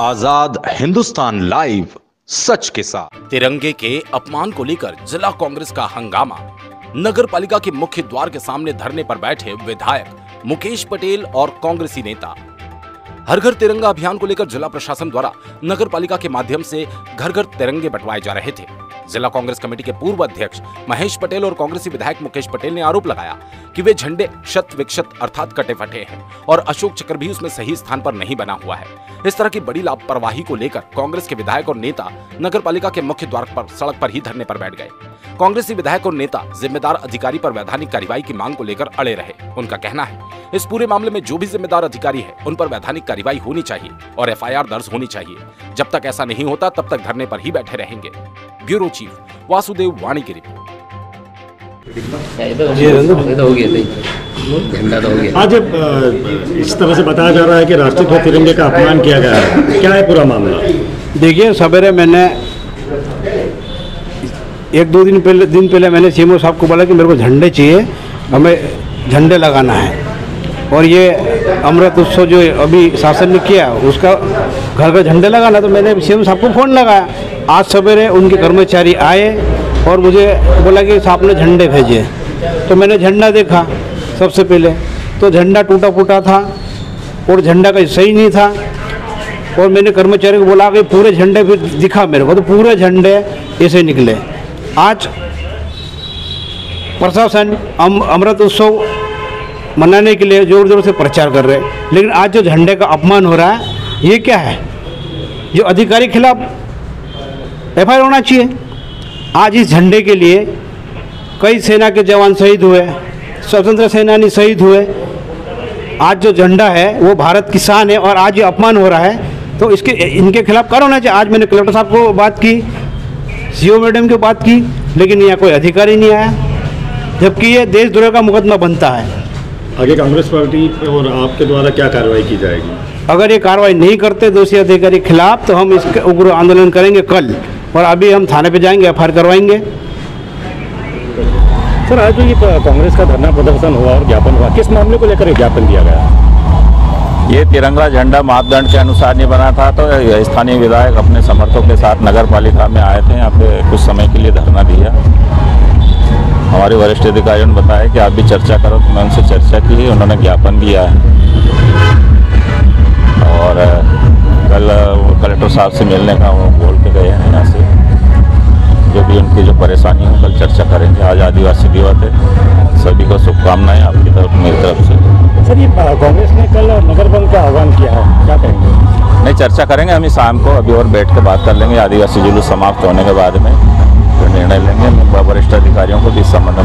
आज़ाद Hindustan live सच के साथ। तिरंगे के अपमान को लेकर जिला कांग्रेस का हंगामा। नगर पालिका के मुख्य द्वार के सामने धरने पर बैठे विधायक मुकेश पटेल और कांग्रेसी नेता। हर घर तिरंगा अभियान को लेकर जिला प्रशासन द्वारा नगर पालिका के माध्यम से घर घर तिरंगे बंटवाए जा रहे थे। जिला कांग्रेस कमेटी के पूर्व अध्यक्ष महेश पटेल और कांग्रेसी विधायक मुकेश पटेल ने आरोप लगाया कि वे झंडे शत विक्षत अर्थात कटे फटे हैं और अशोक चक्र भी उसमें सही स्थान पर नहीं बना हुआ है। इस तरह की बड़ी लापरवाही को लेकर कांग्रेस के विधायक और नेता नगर के मुख्य द्वार पर, सड़क पर ही धरने पर बैठ गए। कांग्रेसी विधायक और नेता जिम्मेदार अधिकारी पर वैधानिक कार्यवाही की मांग को लेकर अड़े रहे। उनका कहना है, इस पूरे मामले में जो भी जिम्मेदार अधिकारी है, उन पर वैधानिक कार्रवाई होनी चाहिए और एफआईआर दर्ज होनी चाहिए। जब तक ऐसा नहीं होता, तब तक धरने पर ही बैठे रहेंगे। ब्यूरो चीफ वासुदेव वाणी की रिपोर्ट आज इस तरह से बताया जा रहा है कि राष्ट्रीय तिरंगे का अपमान किया गया है। क्या है पूरा मामला? देखिए सवेरे मैंने एक दो दिन पहले दिन पहले मैंने सीएमओ साहब को बोला कि मेरे को झंडे चाहिए हमें झंडे लगाना है। और ये अमृत उत्सव जो अभी शासन ने किया उसका घर घर झंडे लगाना तो मैंने सीएम साहब को फ़ोन लगाया। आज सवेरे उनके कर्मचारी आए और मुझे बोला कि साहब ने झंडे भेजे। तो मैंने झंडा देखा सबसे पहले। तो झंडा टूटा फूटा था और झंडा का सही नहीं था। और मैंने कर्मचारी को बोला कि पूरे झंडे फिर दिखा मेरे को। तो पूरे झंडे ऐसे निकले। आज प्रशासन अम, अमृत उत्सव मनाने के लिए ज़ोर ज़ोर से प्रचार कर रहे हैं। लेकिन आज जो झंडे का अपमान हो रहा है ये क्या है? जो अधिकारी खिलाफ एफ़ होना चाहिए। आज इस झंडे के लिए कई सेना के जवान शहीद हुए स्वतंत्र सेनानी शहीद हुए। आज जो झंडा है वो भारत की शान है और आज ये अपमान हो रहा है। तो इसके इनके खिलाफ कर होना चाहिए। आज मैंने कलेक्टर साहब को बात की सीओ मैडम की बात की लेकिन यहाँ कोई अधिकारी नहीं आया जबकि ये देशद्रोह का मुकदमा बनता है। आगे कांग्रेस पार्टी और आपके द्वारा क्या कार्रवाई की जाएगी? अगर ये कार्रवाई नहीं करते दोषी अधिकारी खिलाफ तो हम इसके उग्र आंदोलन करेंगे कल। और अभी हम थाने पे जाएँगे एफआईआर करवाएँगे। सर आज जो ये कांग्रेस का धरना प्रदर्शन हुआ और ज्ञापन हुआ किस मामले को लेकर ज्ञापन दिया गया? ये तिरंगा झंडा मापदंड के अनुसार नहीं बना था तो स्थानीय विधायक अपने समर्थकों के साथ नगर पालिका में आए थे यहाँ पे कुछ समय के लिए धरना दिया। हमारे वरिष्ठ अधिकारियों ने बताया कि आप भी चर्चा करो तो मैं उनसे चर्चा की उन्होंने ज्ञापन दिया है। और कल कलेक्टर साहब से मिलने का उनकी जो परेशानी हो कल चर्चा करेंगे। आज आदिवासी दिवस है। सभी को शुभकामनाएँ आपकी तरफ़ मेरी तरफ़ से। सर ये कांग्रेस ने कल नगर बंद का आह्वान किया है। क्या कहेंगे? नहीं चर्चा करेंगे। हम शाम को अभी और बैठ कर बात कर लेंगे। आदिवासी जुलूस समाप्त होने के बाद में फिर निर्णय लेंगे वरिष्ठ अधिकारियों को भी इस संबंध में